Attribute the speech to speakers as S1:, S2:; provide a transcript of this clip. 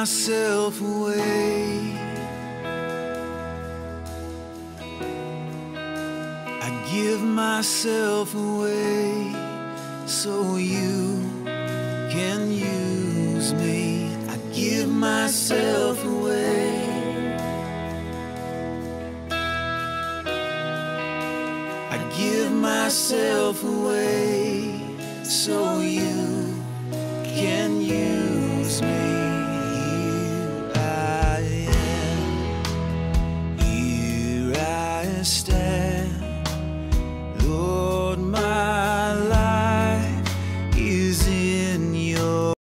S1: myself away. I give myself away so you can use me. I give myself away. I give myself away so you can use me.